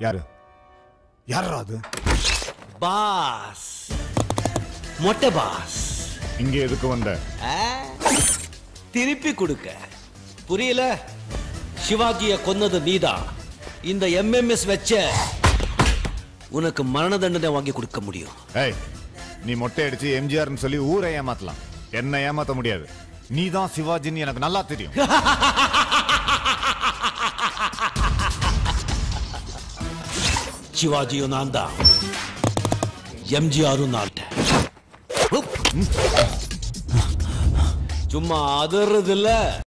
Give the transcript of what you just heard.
யாரு? யாரா அது? பாஸ். மொட்டை பாஸ். இங்க எதுக்கு வந்த? திருப்பி கொடுக்க. புரியல? சிவாஜிய கொன்னது நீதான் இந்த எம்எம்எஸ் வச்ச உனக்கு மரண தண்டனை வாங்கி கொடுக்க முடியும். ஏய் நீ மொட்டை அடிச்சு எம்ஜிஆர்னு சொல்லி ஊரை ஏமாத்தலாம். என்ன ஏமாத்த முடியாது. நீ தான் சிவாஜின்னு எனக்கு நல்லா தெரியும். சிவாஜியும் நான் தான் எம்ஜிஆரும் நான் சும்மா அதறது இல்ல